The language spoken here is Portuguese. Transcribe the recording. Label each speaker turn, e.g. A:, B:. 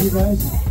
A: demais.